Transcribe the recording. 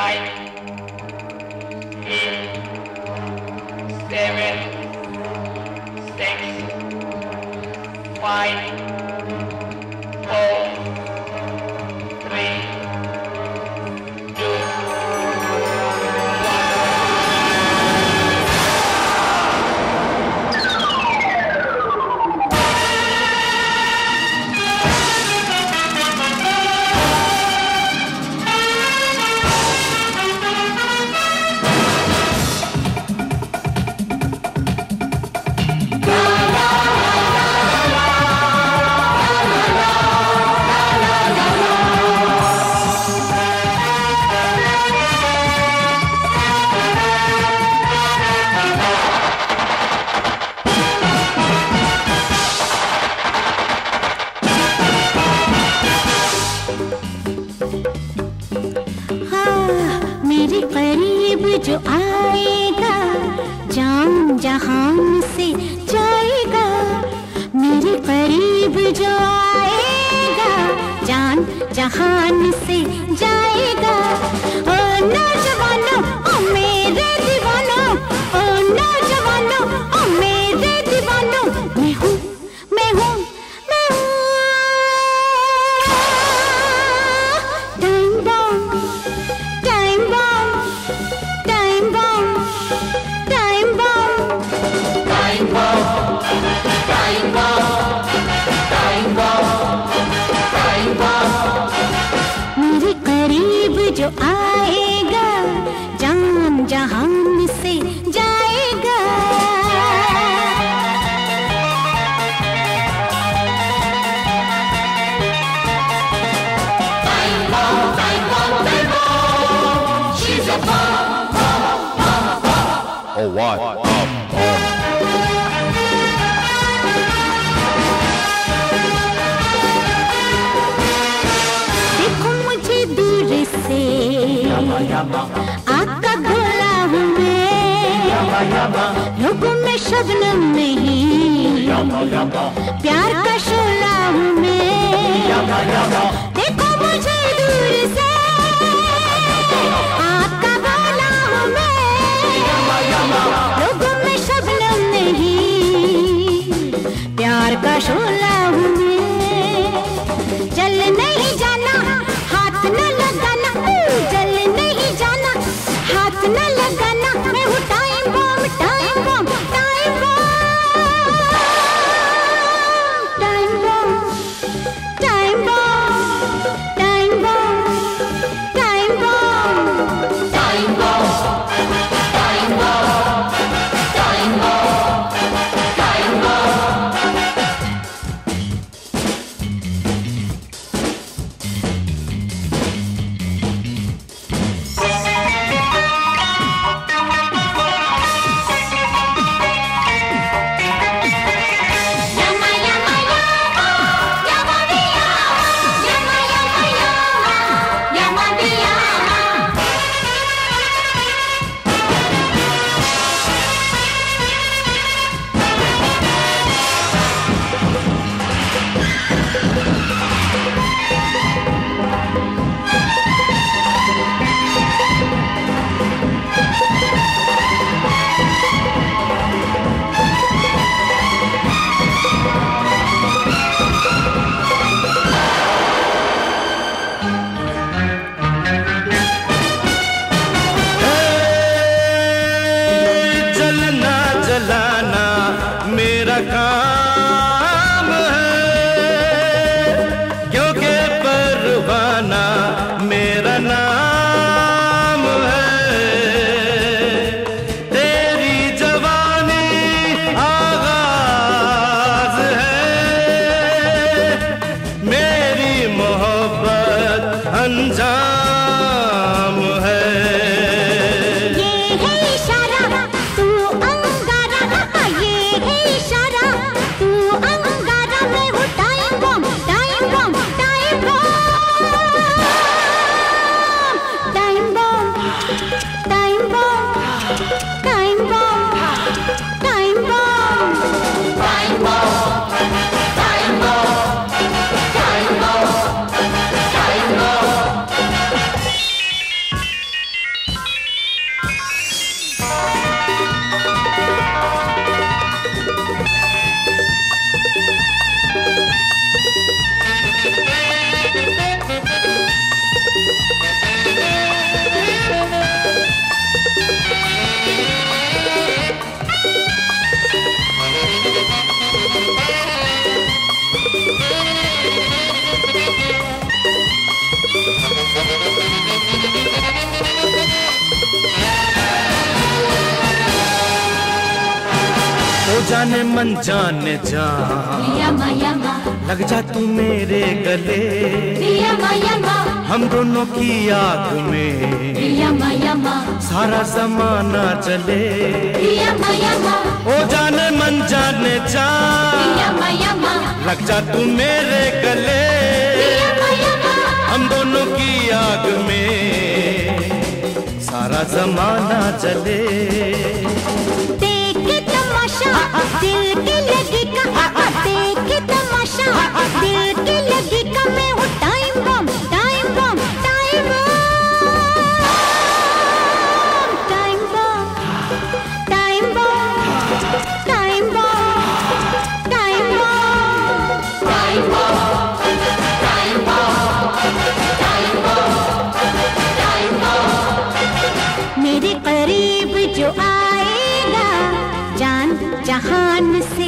nine, eight, seven. जो आएगा जान जहान से जाएगा मेरे करीब जो आएगा जान जहान से जाएगा। देखो मुझे दूर से। आपका हूँ मैं। लोगों में शबनम नहीं। प्यार का शोला हूँ मैं। देखो मुझे दूर से। 手。रखा टाइम पर जाने मन जाने जा। लग जा तू मेरे गले। हम दोनों की आग में। सारा जमाना चले। ओ जाने मन जाने जा। लग जा तू मेरे गले। हम दोनों की आग में। सारा जमाना चले। तमाशा दिल की लगी का जहान से